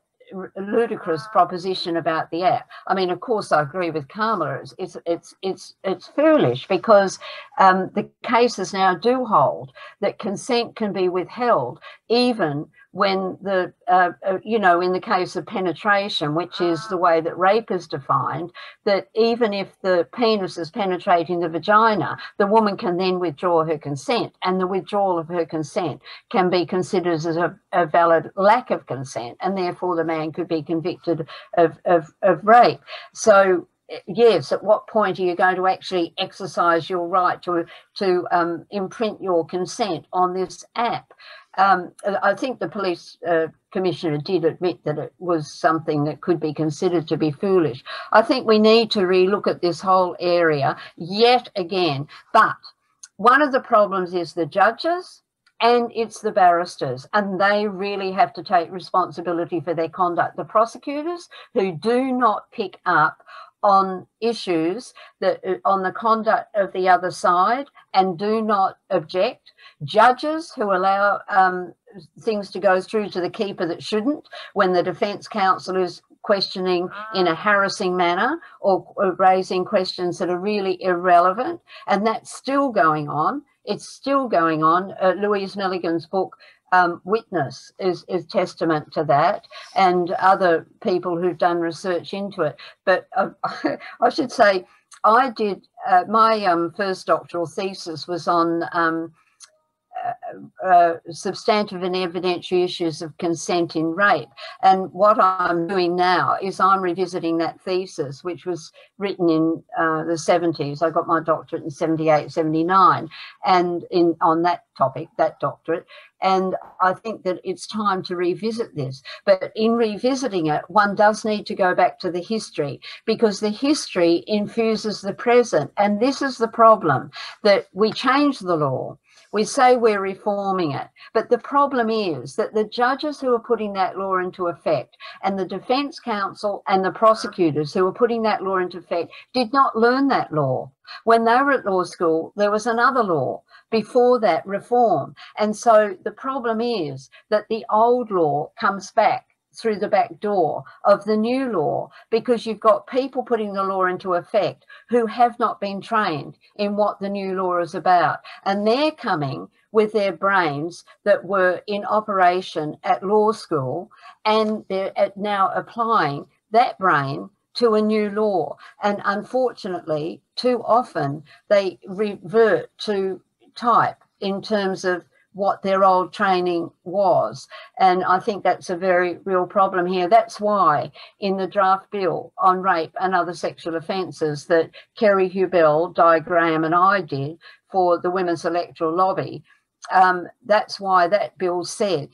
ludicrous proposition about the app. I mean, of course, I agree with Kamala. It's it's it's it's, it's foolish because um, the cases now do hold that consent can be withheld even when the, uh, uh, you know, in the case of penetration, which is the way that rape is defined, that even if the penis is penetrating the vagina, the woman can then withdraw her consent, and the withdrawal of her consent can be considered as a, a valid lack of consent, and therefore the man could be convicted of, of, of rape. So yes, at what point are you going to actually exercise your right to to um, imprint your consent on this app? Um, I think the police uh, commissioner did admit that it was something that could be considered to be foolish. I think we need to relook at this whole area yet again. But one of the problems is the judges and it's the barristers, and they really have to take responsibility for their conduct. The prosecutors who do not pick up on issues that uh, on the conduct of the other side and do not object. Judges who allow um, things to go through to the keeper that shouldn't when the defence counsel is questioning in a harassing manner or, or raising questions that are really irrelevant. And that's still going on. It's still going on. Uh, Louise Milligan's book, um, witness is, is testament to that, and other people who've done research into it. But uh, I should say, I did uh, my um, first doctoral thesis was on um, uh, uh, substantive and evidentiary issues of consent in rape. And what I'm doing now is I'm revisiting that thesis, which was written in uh, the 70s. I got my doctorate in 78, 79, and in on that topic, that doctorate. And I think that it's time to revisit this. But in revisiting it, one does need to go back to the history because the history infuses the present. And this is the problem that we change the law we say we're reforming it. But the problem is that the judges who are putting that law into effect and the defense counsel and the prosecutors who are putting that law into effect did not learn that law. When they were at law school, there was another law before that reform. And so the problem is that the old law comes back through the back door of the new law because you've got people putting the law into effect who have not been trained in what the new law is about. And they're coming with their brains that were in operation at law school and they're uh, now applying that brain to a new law. And unfortunately, too often they revert to type in terms of what their old training was. And I think that's a very real problem here. That's why in the draft bill on rape and other sexual offences that Kerry Hubell, Di Graham and I did for the Women's Electoral Lobby, um, that's why that bill said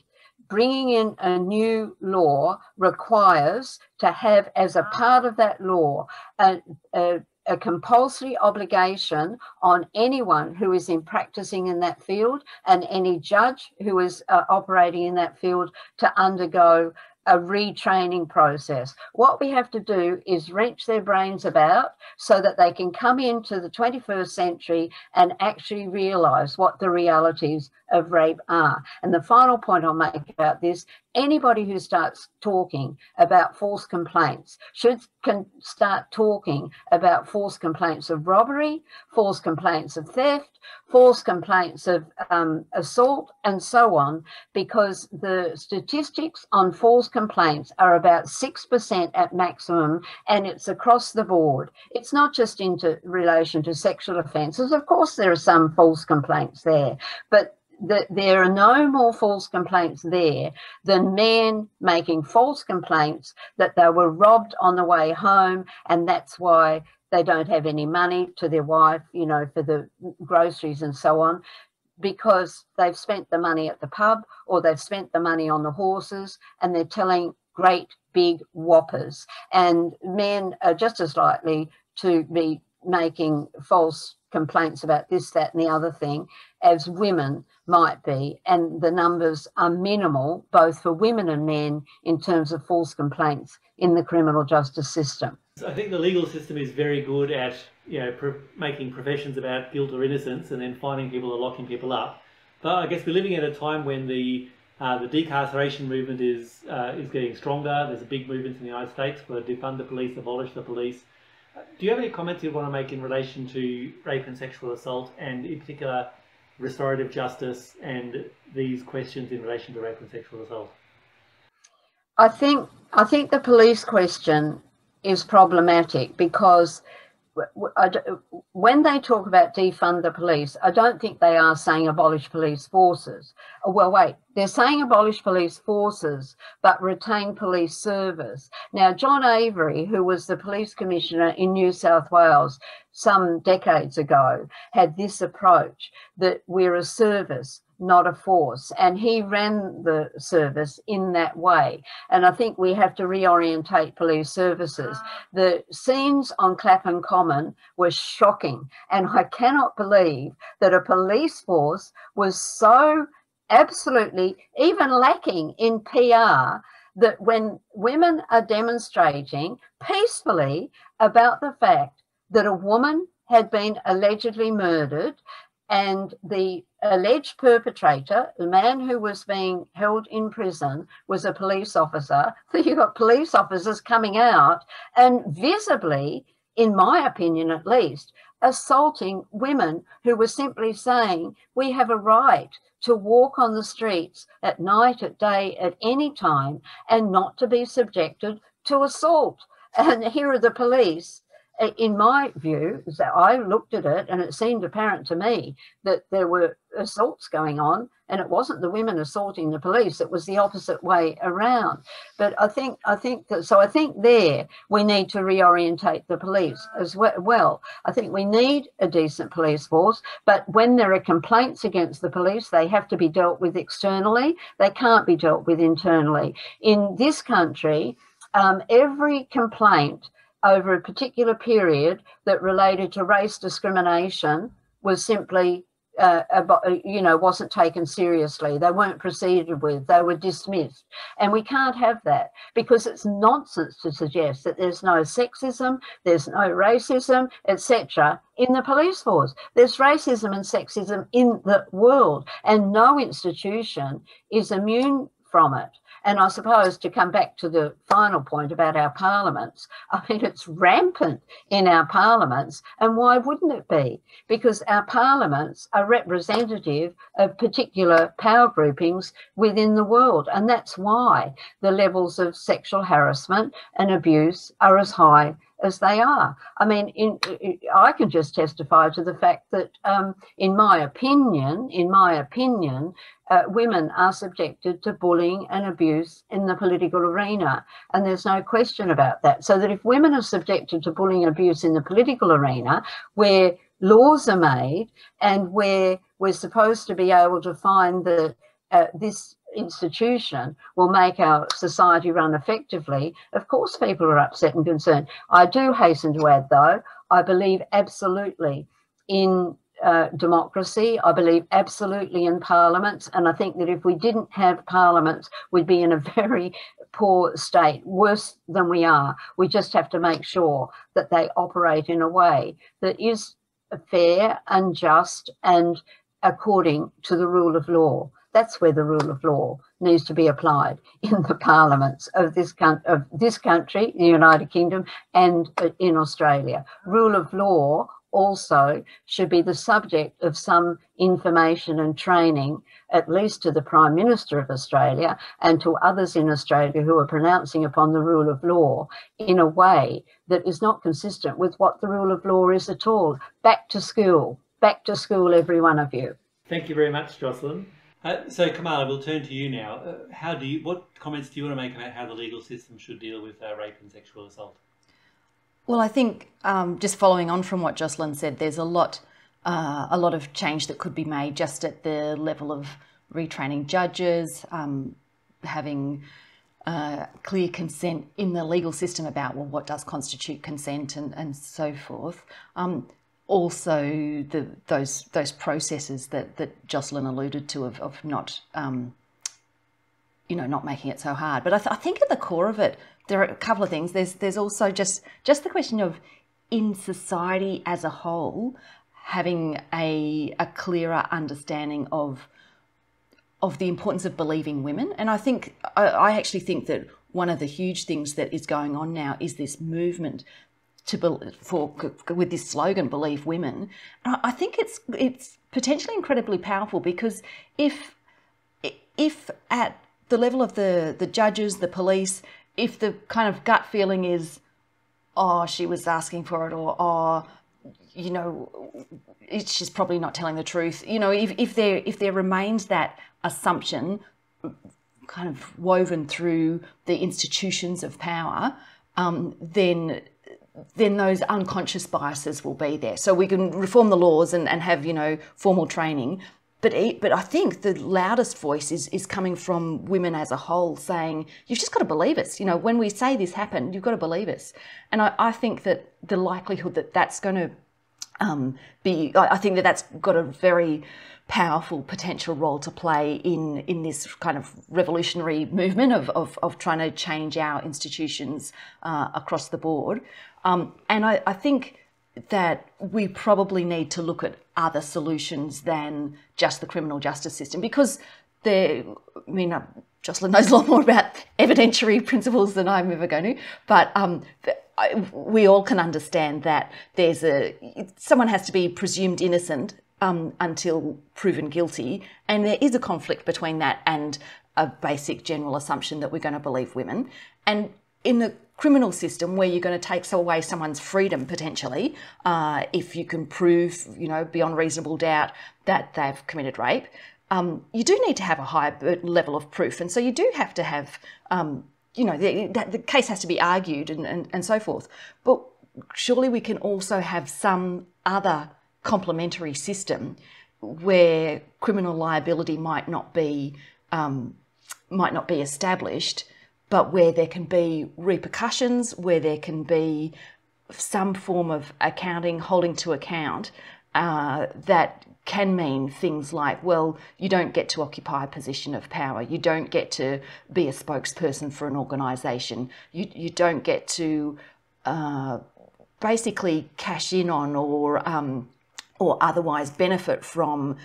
bringing in a new law requires to have as a part of that law a, a a compulsory obligation on anyone who is in practicing in that field and any judge who is uh, operating in that field to undergo a retraining process. What we have to do is wrench their brains about so that they can come into the 21st century and actually realize what the realities of rape are. And the final point I'll make about this anybody who starts talking about false complaints should can start talking about false complaints of robbery, false complaints of theft, false complaints of um, assault, and so on, because the statistics on false complaints are about 6% at maximum, and it's across the board. It's not just in relation to sexual offences. Of course, there are some false complaints there, but that there are no more false complaints there than men making false complaints that they were robbed on the way home and that's why they don't have any money to their wife, you know, for the groceries and so on, because they've spent the money at the pub or they've spent the money on the horses and they're telling great big whoppers. And men are just as likely to be making false complaints about this, that, and the other thing as women might be. And the numbers are minimal, both for women and men, in terms of false complaints in the criminal justice system. I think the legal system is very good at you know pro- making professions about guilt or innocence and then finding people or locking people up. But I guess we're living at a time when the uh, the decarceration movement is uh, is getting stronger. There's a big movement in the United States for defund the police, abolish the police. Do you have any comments you want to make in relation to rape and sexual assault, and in particular restorative justice and these questions in relation to rape and sexual assault? I think I think the police question is problematic because when they talk about defund the police, I don't think they are saying abolish police forces. Oh, well, wait, they're saying abolish police forces, but retain police service. Now, John Avery, who was the police commissioner in New South Wales some decades ago, had this approach that we're a service not a force. And he ran the service in that way. And I think we have to reorientate police services. The scenes on Clapham Common were shocking. And I cannot believe that a police force was so absolutely even lacking in PR that when women are demonstrating peacefully about the fact that a woman had been allegedly murdered and the alleged perpetrator, the man who was being held in prison, was a police officer. So you've got police officers coming out and visibly, in my opinion at least, assaulting women who were simply saying, We have a right to walk on the streets at night, at day, at any time, and not to be subjected to assault. And here are the police in my view, that I looked at it and it seemed apparent to me that there were assaults going on, and it wasn't the women assaulting the police; it was the opposite way around. But I think, I think that so. I think there we need to reorientate the police as well. I think we need a decent police force, but when there are complaints against the police, they have to be dealt with externally. They can't be dealt with internally. In this country, um, every complaint over a particular period that related to race discrimination was simply uh, you know, wasn't taken seriously. They weren't proceeded with. They were dismissed. And we can't have that because it's nonsense to suggest that there's no sexism, there's no racism, etc. in the police force. There's racism and sexism in the world, and no institution is immune from it. And I suppose to come back to the final point about our parliaments, I mean, it's rampant in our parliaments. And why wouldn't it be? Because our parliaments are representative of particular power groupings within the world. And that's why the levels of sexual harassment and abuse are as high as they are. I mean, in, I can just testify to the fact that, um, in my opinion, in my opinion, uh, women are subjected to bullying and abuse in the political arena, and there's no question about that. So that if women are subjected to bullying and abuse in the political arena, where laws are made and where we're supposed to be able to find that uh, this institution will make our society run effectively, of course people are upset and concerned. I do hasten to add, though, I believe absolutely in uh, democracy. I believe absolutely in parliaments. And I think that if we didn't have parliaments, we'd be in a very poor state, worse than we are. We just have to make sure that they operate in a way that is fair and just and according to the rule of law. That's where the rule of law needs to be applied in the parliaments of this, of this country, the United Kingdom, and uh, in Australia. Rule of law also should be the subject of some information and training, at least to the Prime Minister of Australia and to others in Australia who are pronouncing upon the rule of law in a way that is not consistent with what the rule of law is at all. Back to school, back to school, every one of you. Thank you very much, Jocelynne. Uh, so, Kamala, we'll turn to you now. Uh, how do you? What comments do you want to make about how the legal system should deal with uh, rape and sexual assault? Well, I think um, just following on from what Jocelynne said, there's a lot, uh, a lot of change that could be made just at the level of retraining judges, um, having uh, clear consent in the legal system about well, what does constitute consent and, and so forth. Um, also the those those processes that that Jocelynne alluded to of, of not um, you know not making it so hard. But I, th- I, think at the core of it, there are a couple of things. There's there's also just just the question of in society as a whole having a a clearer understanding of of the importance of believing women. And I think I, I actually think that one of the huge things that is going on now is this movement to for with this slogan "Believe Women." I think it's it's potentially incredibly powerful because if if at the level of the the judges, the police, if the kind of gut feeling is, oh, she was asking for it, or oh, you know, she's probably not telling the truth. You know, if if there if there remains that assumption, kind of woven through the institutions of power, um, then then those unconscious biases will be there. So we can reform the laws and, and have, you know, formal training. But, but I think the loudest voice is, is coming from women as a whole saying, you've just got to believe us. You know, when we say this happened, you've got to believe us. And I, I think that the likelihood that that's going to um, be, I think that that's got a very powerful potential role to play in in this kind of revolutionary movement of, of, of trying to change our institutions uh, across the board. Um, and I, I, think that we probably need to look at other solutions than just the criminal justice system because there, I mean, uh, Jocelynne knows a lot more about evidentiary principles than I'm ever going to, but um, we all can understand that there's a someone has to be presumed innocent um, until proven guilty. And there is a conflict between that and a basic general assumption that we're going to believe women. And in the criminal system, where you're going to take away someone's freedom potentially, uh, if you can prove, you know, beyond reasonable doubt that they've committed rape, um, you do need to have a higher level of proof. And so you do have to have, um, you know, the, the, case has to be argued and, and, and so forth. But surely we can also have some other complementary system where criminal liability might not be um, might not be established, but where there can be repercussions, where there can be some form of accounting, holding to account uh, that can mean things like, well, you don't get to occupy a position of power, you don't get to be a spokesperson for an organisation, you you don't get to uh, basically cash in on or um, or otherwise benefit from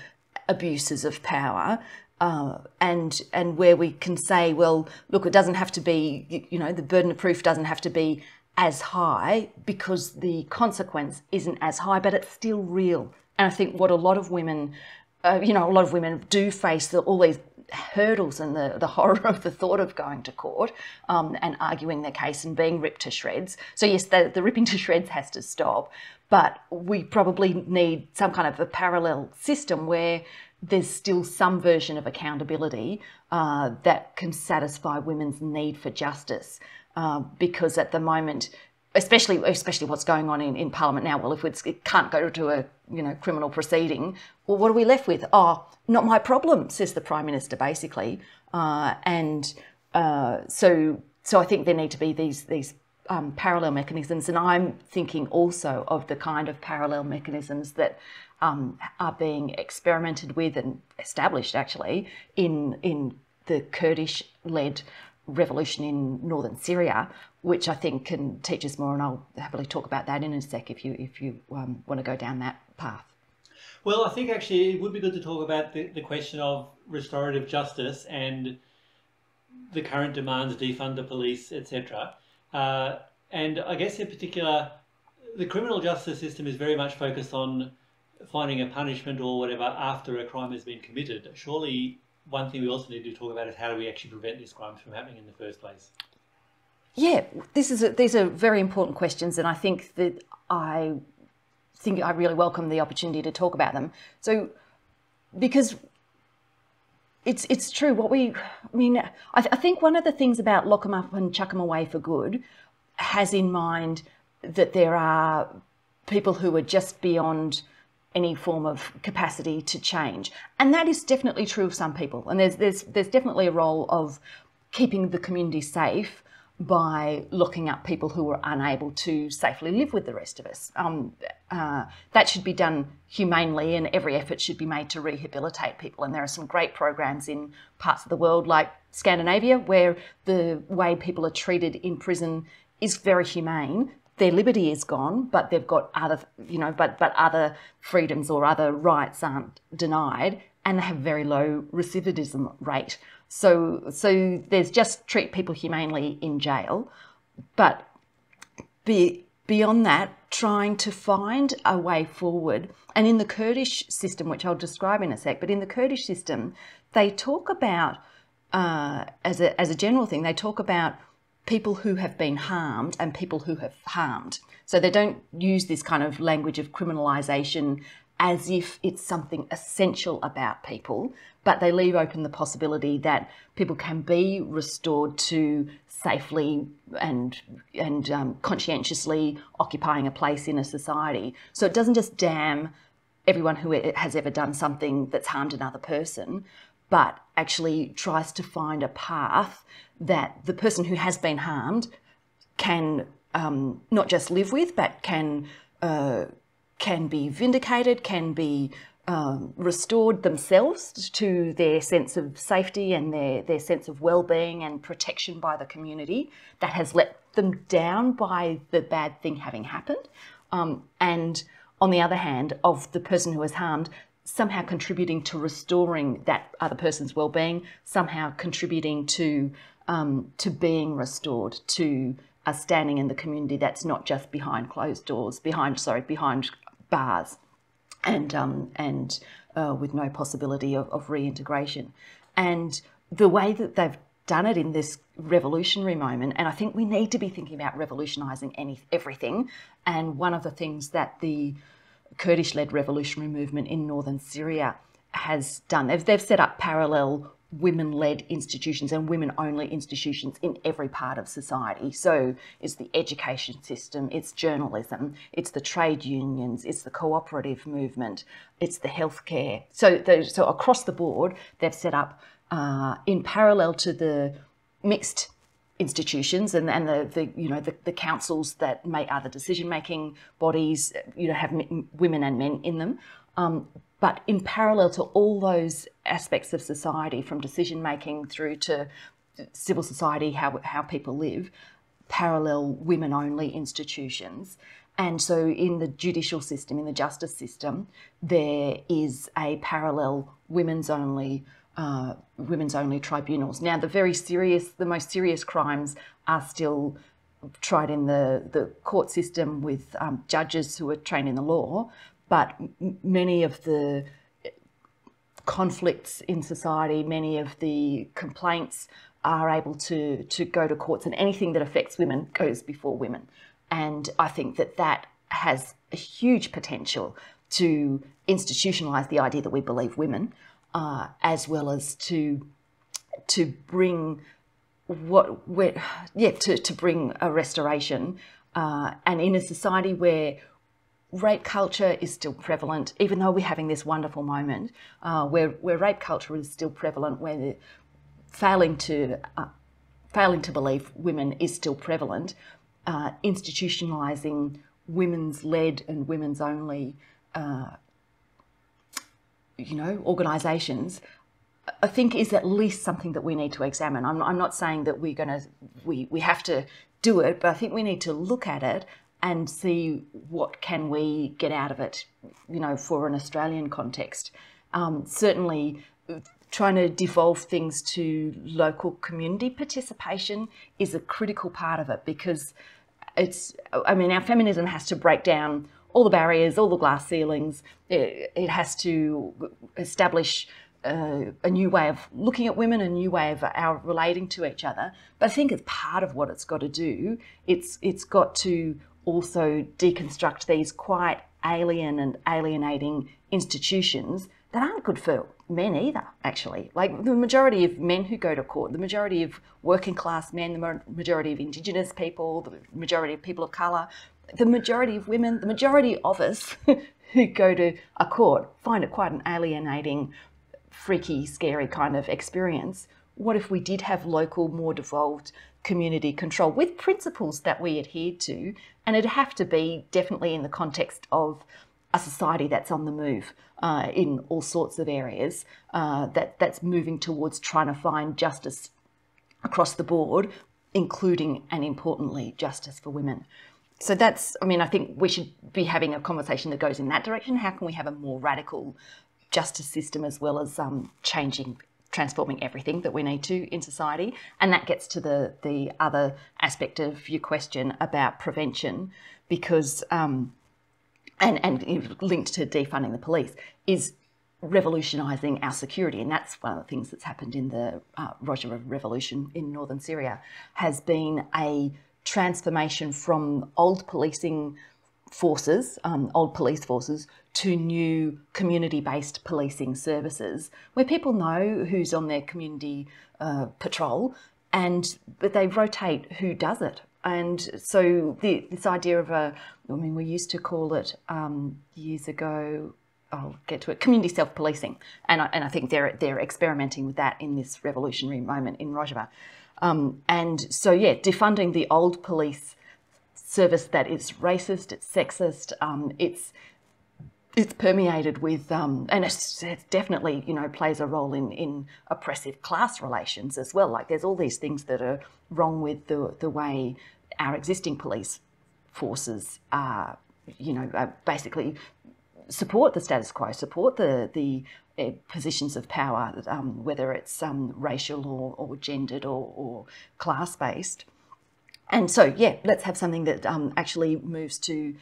abuses of power. Uh, and and where we can say, well, look, it doesn't have to be, you know, the burden of proof doesn't have to be as high because the consequence isn't as high, but it's still real. And I think what a lot of women, uh, you know, a lot of women do face the, all these hurdles and the, the horror of the thought of going to court um, and arguing their case and being ripped to shreds. So, yes, the, the ripping to shreds has to stop, but we probably need some kind of a parallel system where there's still some version of accountability uh, that can satisfy women's need for justice. Uh, because at the moment, especially especially what's going on in, in Parliament now, well, if it can't go to a you know criminal proceeding, well, what are we left with? Oh, not my problem, says the Prime Minister basically. Uh, and uh, so so I think there need to be these these um, parallel mechanisms, and I'm thinking also of the kind of parallel mechanisms that um, are being experimented with and established actually in in the Kurdish-led revolution in northern Syria, which I think can teach us more, and I'll happily talk about that in a sec if you if you um, want to go down that path. Well, I think actually it would be good to talk about the, the question of restorative justice and the current demands, defund the police, etc. Uh, and I guess in particular, the criminal justice system is very much focused on finding a punishment or whatever after a crime has been committed. Surely, one thing we also need to talk about is how do we actually prevent these crimes from happening in the first place? Yeah, this is a, these are very important questions, and I think that I think I really welcome the opportunity to talk about them. So, because it's it's true what we I mean I, th- I think one of the things about lock 'em up and chuck 'em away for good has in mind that there are people who are just beyond any form of capacity to change. And that is definitely true of some people. And there's there's there's definitely a role of keeping the community safe by looking up people who are unable to safely live with the rest of us. Um, uh, that should be done humanely, and every effort should be made to rehabilitate people. And there are some great programs in parts of the world, like Scandinavia, where the way people are treated in prison is very humane their liberty is gone, but they've got other, you know, but but other freedoms or other rights aren't denied, and they have very low recidivism rate. So so there's just treat people humanely in jail, but be, beyond that, trying to find a way forward. And in the Kurdish system, which I'll describe in a sec, but in the Kurdish system, they talk about uh, as a as a general thing, they talk about people who have been harmed and people who have harmed. So they don't use this kind of language of criminalisation as if it's something essential about people, but they leave open the possibility that people can be restored to safely and and um, conscientiously occupying a place in a society. So it doesn't just damn everyone who has ever done something that's harmed another person, but actually tries to find a path that the person who has been harmed can um, not just live with, but can uh, can be vindicated, can be um, restored themselves to their sense of safety and their, their sense of well-being and protection by the community that has let them down by the bad thing having happened. Um, and on the other hand, of the person who was harmed, somehow contributing to restoring that other person's well-being, somehow contributing to um, to being restored, to a standing in the community that's not just behind closed doors, behind sorry, behind bars, and um, and uh, with no possibility of, of reintegration. And the way that they've done it in this revolutionary moment, and I think we need to be thinking about revolutionising any everything. And one of the things that the Kurdish led revolutionary movement in northern Syria has done. They've, they've set up parallel women led institutions and women only institutions in every part of society. So it's the education system, it's journalism, it's the trade unions, it's the cooperative movement, it's the healthcare. So, so across the board, they've set up uh, in parallel to the mixed institutions and, and the, the you know the, the councils that make other decision making bodies you know have women and men in them. Um, but in parallel to all those aspects of society from decision making through to civil society how, how people live parallel women only institutions. And so in the judicial system in the justice system there is a parallel women's only uh, women's only tribunals. Now, the very serious, the most serious crimes are still tried in the, the court system with um, judges who are trained in the law, but many of the conflicts in society, many of the complaints are able to, to go to courts, and anything that affects women goes before women. And I think that that has a huge potential to institutionalize the idea that we believe women, uh, as well as to to bring what yeah to, to bring a restoration uh, and in a society where rape culture is still prevalent even though we're having this wonderful moment uh, where where rape culture is still prevalent where failing to uh, failing to believe women is still prevalent uh, institutionalizing women's led and women's only uh, you know organizations I think is at least something that we need to examine. I'm, I'm not saying that we're going to, we, we have to do it, but I think we need to look at it and see what can we get out of it, you know, for an Australian context. Um, certainly, trying to devolve things to local community participation is a critical part of it because it's, I mean, our feminism has to break down all the barriers, all the glass ceilings. It, it has to establish uh, a new way of looking at women, a new way of our relating to each other. But I think as part of what it's got to do, it's it's got to also deconstruct these quite alien and alienating institutions that aren't good for men either, actually. Like the majority of men who go to court, the majority of working class men, the majority of Indigenous people, the majority of people of colour, the majority of women, the majority of us who go to a court find it quite an alienating freaky, scary kind of experience. What if we did have local, more devolved community control with principles that we adhere to? And it'd have to be definitely in the context of a society that's on the move uh, in all sorts of areas, uh, that, that's moving towards trying to find justice across the board, including and importantly, justice for women. So that's, I mean, I think we should be having a conversation that goes in that direction. How can we have a more radical justice system as well as um, changing transforming everything that we need to in society. And that gets to the the other aspect of your question about prevention, because um, and and linked to defunding the police is revolutionising our security, and that's one of the things that's happened in the uh, Rojava revolution in northern Syria has been a transformation from old policing forces, um, old police forces, to new community based policing services where people know who's on their community uh, patrol and but they rotate who does it. And so the, this idea of a, I mean, we used to call it um, years ago. I'll get to it. Community self-policing, and I, and I think they're they're experimenting with that in this revolutionary moment in Rojava. Um, and so yeah, defunding the old police service that is racist, it's sexist, um, it's it's permeated with, um, and it's, it definitely, you know, plays a role in, in oppressive class relations as well. Like there's all these things that are wrong with the, the way our existing police forces are, you know, are basically support the status quo, support the, the uh, positions of power, um, whether it's um, racial or, or gendered or, or class based. And so, yeah, let's have something that um, actually moves to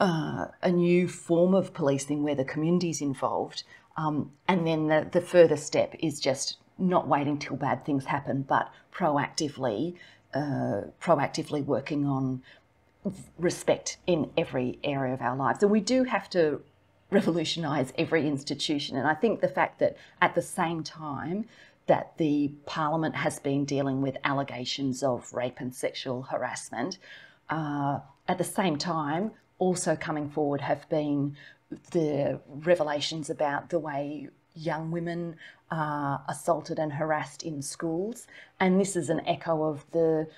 uh, a new form of policing where the community is involved. Um, and then the, the further step is just not waiting till bad things happen, but proactively, uh, proactively working on respect in every area of our lives. And we do have to revolutionise every institution. And I think the fact that at the same time that the Parliament has been dealing with allegations of rape and sexual harassment, uh, at the same time, also coming forward have been the revelations about the way young women are assaulted and harassed in schools. And this is an echo of the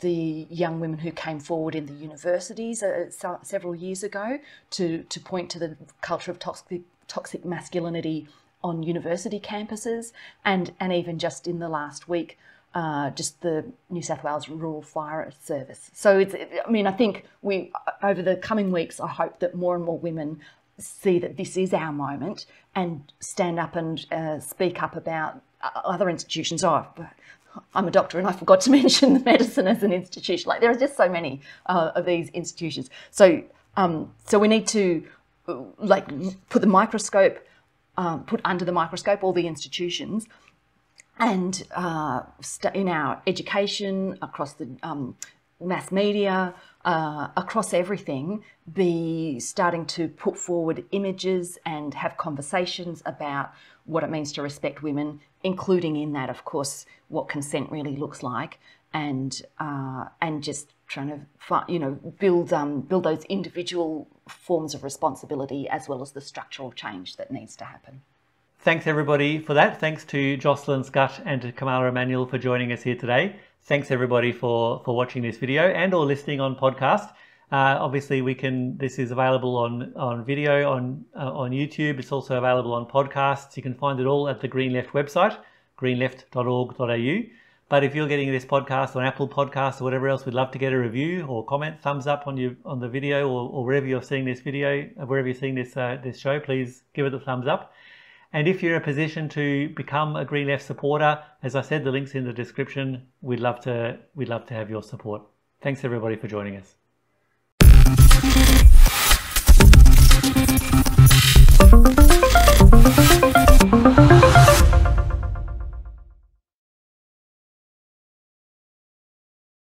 the young women who came forward in the universities uh, so, several years ago to, to point to the culture of toxic, toxic masculinity on university campuses and, and even just in the last week uh, just the New South Wales Rural Fire Service. So it's, I mean, I think we over the coming weeks, I hope that more and more women see that this is our moment and stand up and uh, speak up about uh, other institutions. Oh, I'm a doctor and I forgot to mention the medicine as an institution. Like there are just so many uh, of these institutions. So, um, so we need to uh, like put the microscope, um, put under the microscope all the institutions, and uh, in our education across the um, mass media, uh, across everything, be starting to put forward images and have conversations about what it means to respect women, including in that, of course, what consent really looks like, and uh, and just trying to you know build um, build those individual forms of responsibility as well as the structural change that needs to happen. Thanks everybody for that. Thanks to Jocelynne Scutt and to Kamala Emanuel for joining us here today. Thanks everybody for for watching this video and or listening on podcast. Uh, obviously, we can. This is available on on video on uh, on YouTube. It's also available on podcasts. You can find it all at the Green Left website, greenleft.org.au. But if you're getting this podcast on Apple Podcasts or whatever else, we'd love to get a review or comment, thumbs up on you on the video or, or wherever you're seeing this video, wherever you're seeing this uh, this show. Please give it a thumbs up. And if you're in a position to become a Green Left supporter, as I said, the link's in the description. We'd love to, we'd love to have your support. Thanks everybody for joining us.